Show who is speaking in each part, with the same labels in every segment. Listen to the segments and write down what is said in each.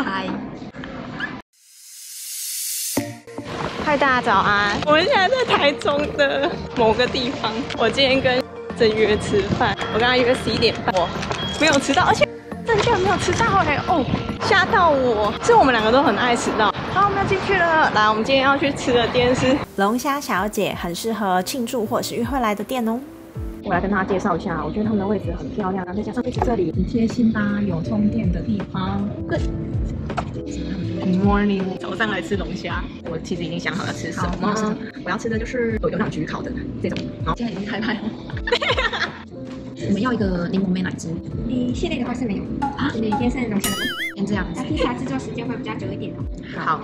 Speaker 1: 嗨，
Speaker 2: 嗨，大家早安！我们现在在台中的某个地方。我今天跟郑约吃饭，我跟他约十一点半，我没有迟到，而且郑居然没有迟到哎！哦，吓到我！是我们两个都很爱迟到。好，我们要进去了。来，我们今天要去吃的店是
Speaker 1: 龙虾小姐，很适合庆祝或者是约会来的店哦。
Speaker 2: 我来跟大家介绍一下，我觉得他们的位置很漂亮，然后再加上位置这里
Speaker 3: 很贴心吧，有充电的地方。
Speaker 2: Good morning，早上来吃龙虾，我其实已经想好了吃什么。我要吃的就是有有那种焗烤的这种。好，现在已经开拍了。
Speaker 3: 我们要一个柠檬美奶汁。
Speaker 4: 你系列的话是没有啊，你天是龙虾的，
Speaker 3: 先这样子。
Speaker 4: 披萨制作时间会比较久一点哦。
Speaker 2: 好，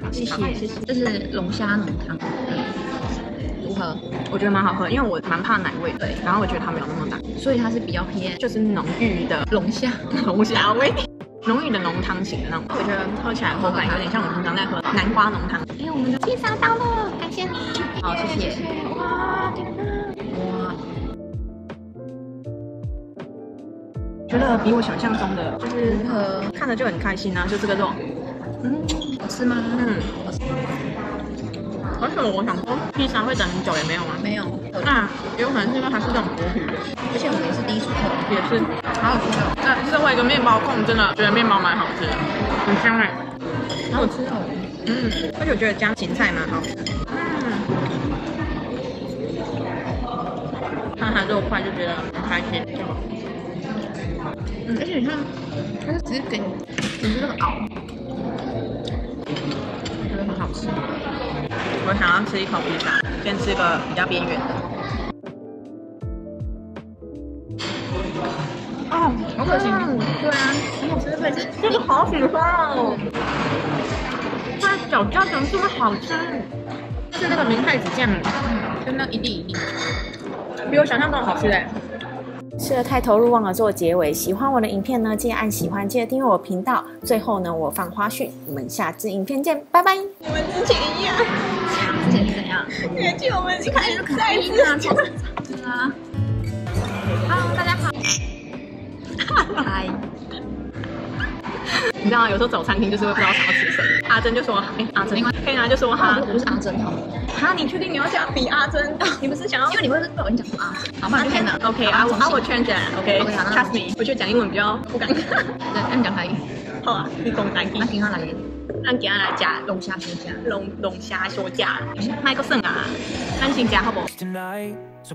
Speaker 3: 好，谢谢，谢谢。这是龙虾浓汤。如何？
Speaker 2: 我觉得蛮好喝，因为我蛮怕奶味，对。然后我觉得它没有那么淡，
Speaker 3: 所以它是比较偏
Speaker 2: 就是浓郁的
Speaker 3: 龙虾，
Speaker 2: 龙虾味，浓郁的浓汤型的那种。我觉得喝起来口感有点像我们平常在喝南瓜浓汤。
Speaker 4: 哎，我们的披萨到了，感谢你。
Speaker 3: 好，谢谢。
Speaker 4: 哇，天哪！哇，
Speaker 2: 觉得比我想象中的就是
Speaker 3: 喝？
Speaker 2: 看着就很开心啊，就这个肉。
Speaker 3: 嗯，好吃吗？
Speaker 2: 嗯。而且我想说，披萨会等很久也没有吗？
Speaker 3: 没有。
Speaker 2: 那也有可能是因为它是这种薄皮的，
Speaker 3: 而且我们也是第一次吃，
Speaker 2: 也是好好吃的。那身为一个面包控，真的觉得面包蛮好吃的，很香哎，
Speaker 3: 好好吃哦。
Speaker 2: 嗯，而且我觉得加芹菜蛮好吃。嗯，看它肉块就觉得很开心。
Speaker 3: 嗯，而且你看，它是直接给你，你是那个熬，我觉得很好吃。
Speaker 2: 我想要吃一口披萨，先吃个比较边缘的。哦，
Speaker 3: 好可惜。
Speaker 2: 对啊，很好吃的味这个好喜欢哦。它搅加成这么好吃，是那个明太子酱，
Speaker 3: 真的一粒一粒，
Speaker 2: 比我想象中好吃哎。
Speaker 1: 吃的太投入，忘了做结尾。喜欢我的影片呢，记得按喜欢，记得订阅我频道。最后呢，我放花絮，我们下次影片见，拜拜。
Speaker 2: 你们
Speaker 3: 怎样？
Speaker 2: 你还记得我们开始
Speaker 3: 再一次啊？Hello，大家好。嗨。
Speaker 2: 你知道有时候走餐厅就是会不知道想要吃什么。阿珍就说：“哎，阿珍，可以拿就说哈。”
Speaker 3: 我是阿珍哈。
Speaker 2: 哈，你确定你要讲比阿珍？你不是想要？
Speaker 3: 因为你会被我讲阿珍。好嘛，就可以了。
Speaker 2: OK，I I will change it. OK，trust me。我觉得讲英文比较不敢。对，
Speaker 3: 那你讲台语。
Speaker 2: 好啊，你讲台语。
Speaker 3: 那今天来，
Speaker 2: 咱今天来吃
Speaker 3: 龙虾休假。
Speaker 2: 龙龙虾休假，卖个算啊？咱先吃好不？So